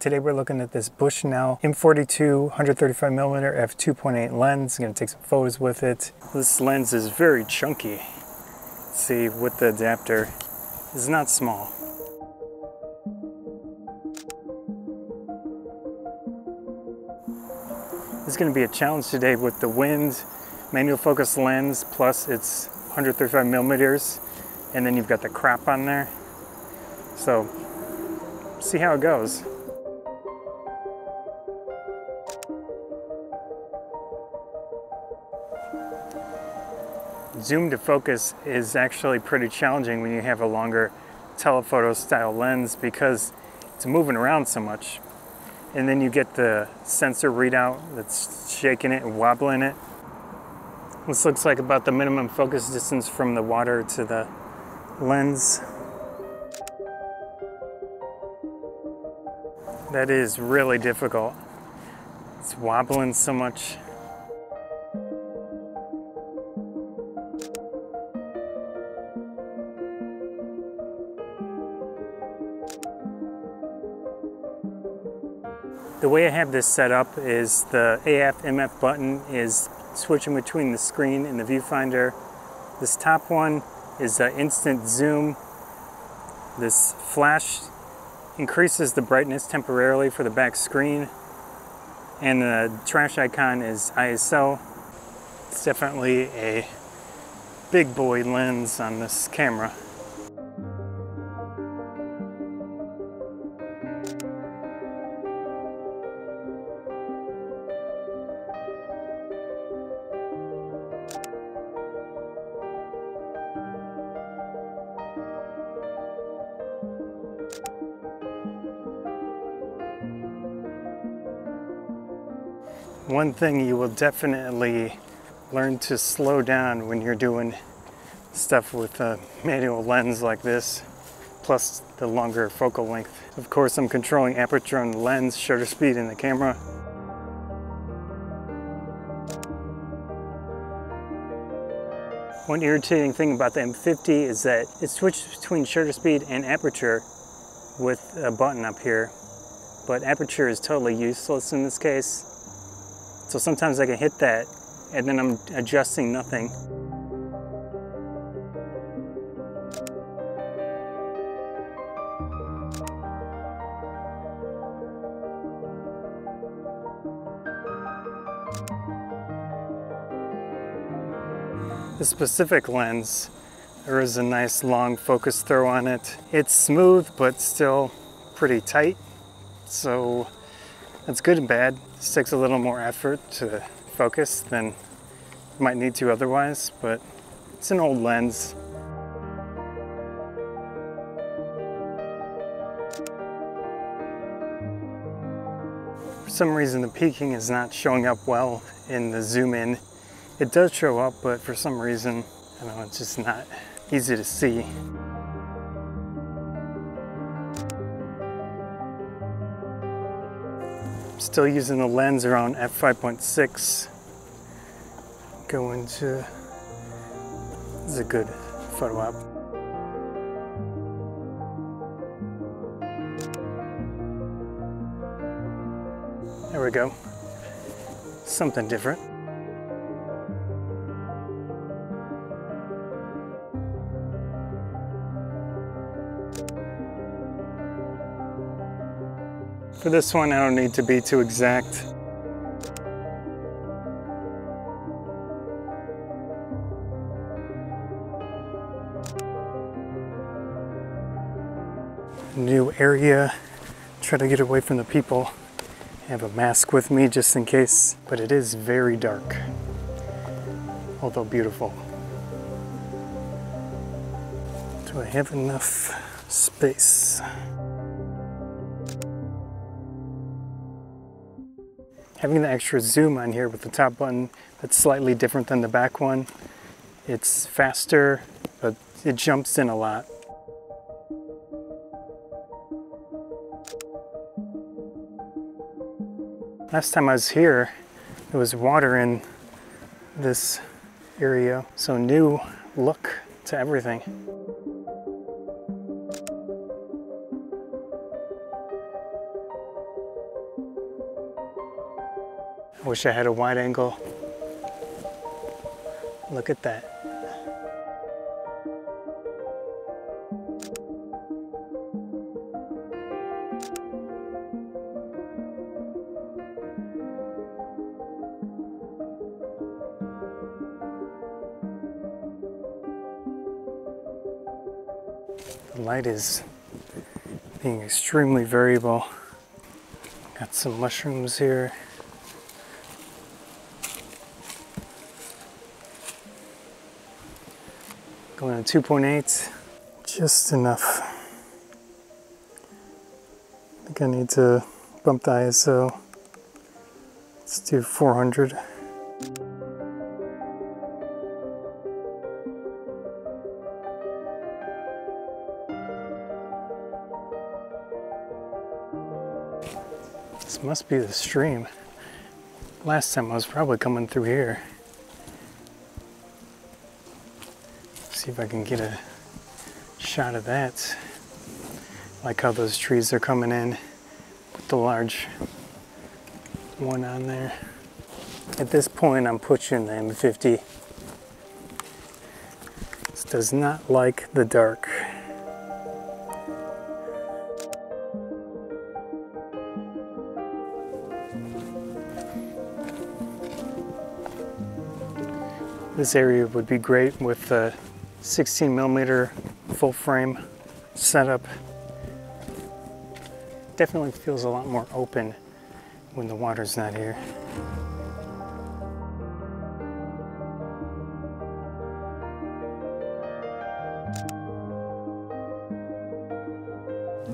Today we're looking at this Bushnell M42 135mm f2.8 lens. I'm going to take some photos with it. This lens is very chunky. See, with the adapter, it's not small. It's going to be a challenge today with the wind, manual focus lens, plus it's 135 millimeters, and then you've got the crop on there. So, see how it goes. Zoom to focus is actually pretty challenging when you have a longer telephoto style lens because it's moving around so much. And then you get the sensor readout that's shaking it and wobbling it. This looks like about the minimum focus distance from the water to the lens. That is really difficult. It's wobbling so much. The way I have this set up is the AF MF button is switching between the screen and the viewfinder. This top one is instant zoom. This flash increases the brightness temporarily for the back screen. And the trash icon is ISO. It's definitely a big boy lens on this camera. One thing you will definitely learn to slow down when you're doing stuff with a manual lens like this, plus the longer focal length. Of course, I'm controlling aperture on the lens, shutter speed in the camera. One irritating thing about the M50 is that it switches between shutter speed and aperture with a button up here, but aperture is totally useless in this case. So sometimes I can hit that and then I'm adjusting nothing. The specific lens, there is a nice long focus throw on it. It's smooth, but still pretty tight. So that's good and bad. This takes a little more effort to focus than you might need to otherwise, but it's an old lens. For some reason the peaking is not showing up well in the zoom in. It does show up, but for some reason, I don't know, it's just not easy to see. Still using the lens around f5.6. Going to, this is a good photo op. There we go. Something different. For this one, I don't need to be too exact. New area, try to get away from the people. I have a mask with me just in case, but it is very dark, although beautiful. Do I have enough space? Having the extra zoom on here with the top button, that's slightly different than the back one. It's faster, but it jumps in a lot. Last time I was here, there was water in this area, so new look to everything. I wish I had a wide angle. Look at that. The light is being extremely variable. Got some mushrooms here. Going to 2.8, just enough. I think I need to bump the ISO. Let's do 400. This must be the stream. Last time I was probably coming through here. See if I can get a shot of that. Like how those trees are coming in. Put the large one on there. At this point, I'm pushing the M50. This does not like the dark. This area would be great with the 16 millimeter full frame setup. Definitely feels a lot more open when the water's not here.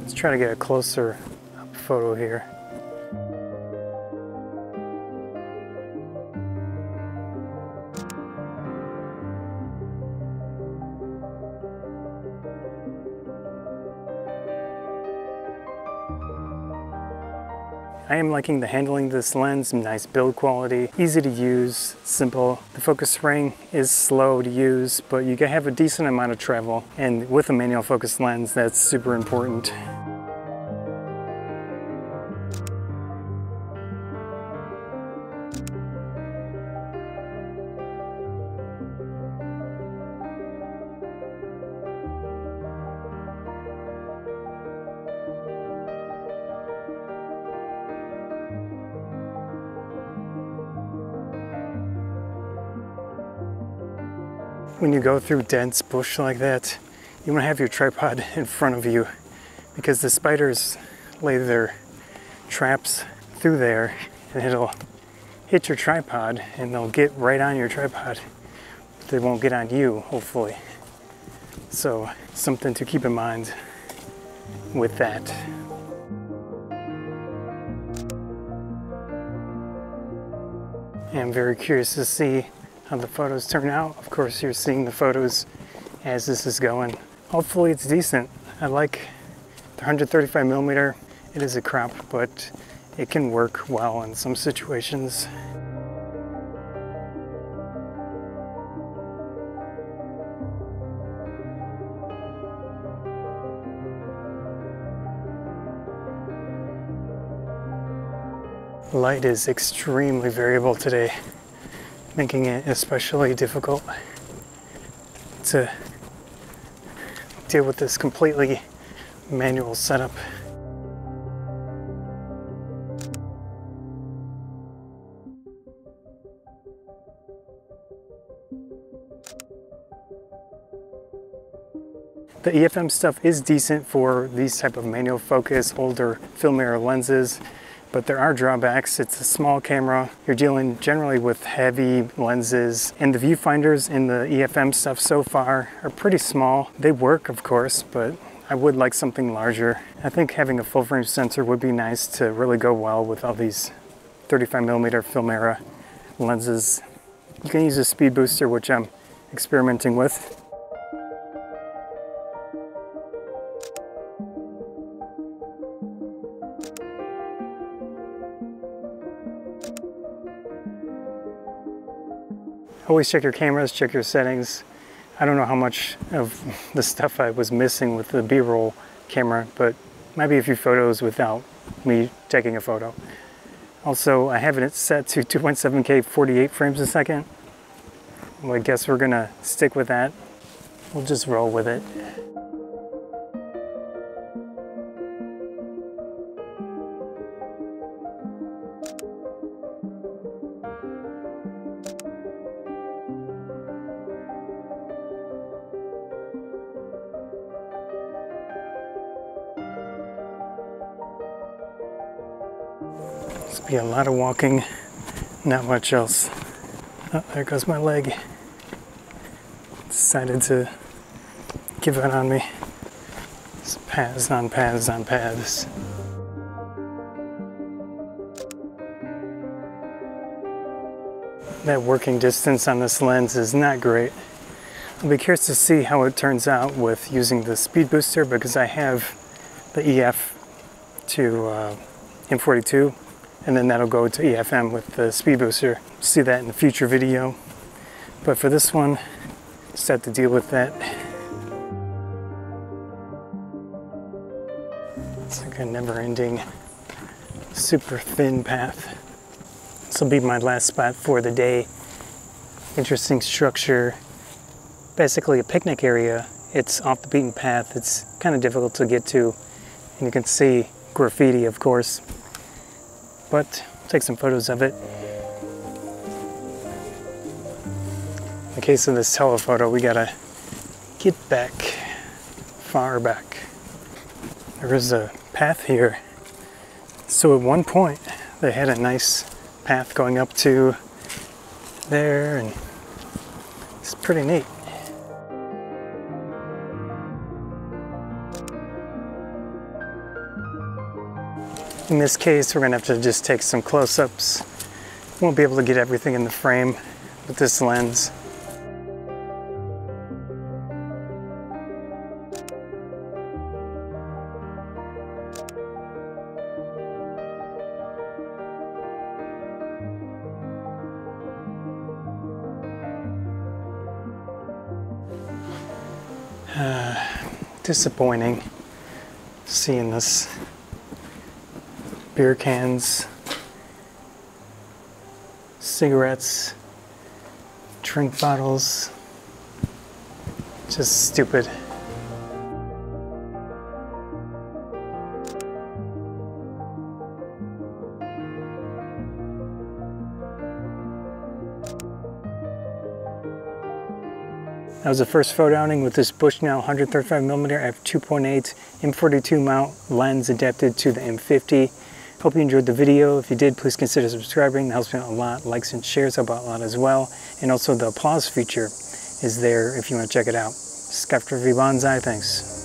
Let's try to get a closer photo here. I am liking the handling of this lens, nice build quality, easy to use, simple. The focus ring is slow to use, but you can have a decent amount of travel. And with a manual focus lens, that's super important. When you go through dense bush like that, you want to have your tripod in front of you because the spiders lay their traps through there and it'll hit your tripod and they'll get right on your tripod. But they won't get on you, hopefully. So, something to keep in mind with that. I'm very curious to see how the photos turn out. Of course, you're seeing the photos as this is going. Hopefully it's decent. I like the 135 millimeter. It is a crop, but it can work well in some situations. Light is extremely variable today making it especially difficult to deal with this completely manual setup. The EF-M stuff is decent for these type of manual focus, older film mirror lenses but there are drawbacks. It's a small camera. You're dealing generally with heavy lenses and the viewfinders in the EF-M stuff so far are pretty small. They work, of course, but I would like something larger. I think having a full frame sensor would be nice to really go well with all these 35 millimeter film era lenses. You can use a speed booster, which I'm experimenting with. Always check your cameras, check your settings. I don't know how much of the stuff I was missing with the B-roll camera, but maybe a few photos without me taking a photo. Also, I have it set to 2.7K 48 frames a second. Well, I guess we're gonna stick with that. We'll just roll with it. This be a lot of walking, not much else. Oh, there goes my leg. Decided to give it on me. It's paths on paths on paths. That working distance on this lens is not great. I'll be curious to see how it turns out with using the speed booster because I have the EF to uh, M42 and then that'll go to EF-M with the speed booster. See that in a future video. But for this one, just have to deal with that. It's like a never ending, super thin path. This will be my last spot for the day. Interesting structure. Basically a picnic area. It's off the beaten path. It's kind of difficult to get to. And you can see graffiti, of course. But take some photos of it. In the case of this telephoto, we gotta get back, far back. There is a path here. So at one point, they had a nice path going up to there, and it's pretty neat. In this case, we're gonna have to just take some close-ups. Won't be able to get everything in the frame with this lens. disappointing seeing this beer cans, cigarettes, drink bottles. Just stupid. That was the first photo outing with this Bushnell 135mm f2.8 M42 mount lens adapted to the M50. Hope you enjoyed the video. If you did, please consider subscribing. That helps me out a lot. Likes and shares help out a lot as well. And also the applause feature is there if you want to check it out. Scott V Banzai, thanks.